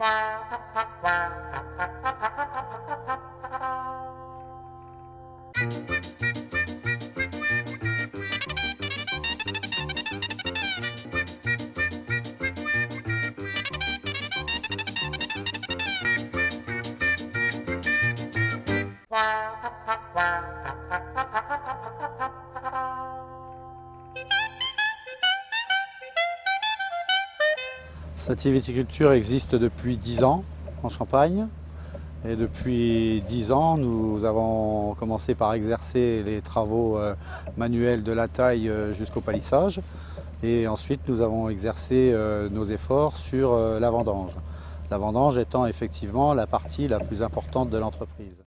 Thank you. Cette viticulture existe depuis 10 ans en Champagne. Et depuis 10 ans, nous avons commencé par exercer les travaux euh, manuels de la taille euh, jusqu'au palissage. Et ensuite, nous avons exercé euh, nos efforts sur la vendange. La vendange étant effectivement la partie la plus importante de l'entreprise.